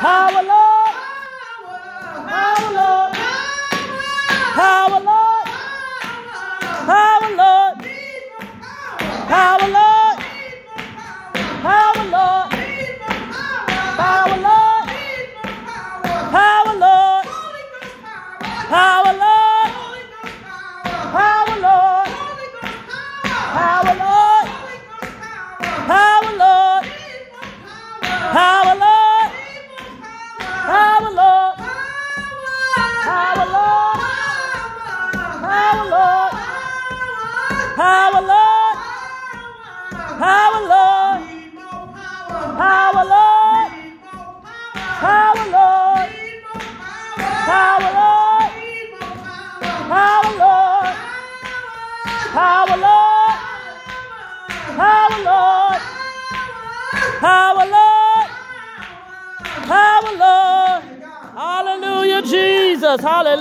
Power, Lord. Power, Lord. Power, Lord. Power, Lord. Power, Lord. Power, Lord. Power, Lord. Power, Lord. Power, Lord. Power, Lord. Power, Lord. Power, Lord. Power, Lord. Power, Lord. Power, Lord. Hallelujah, Jesus. Hallelujah.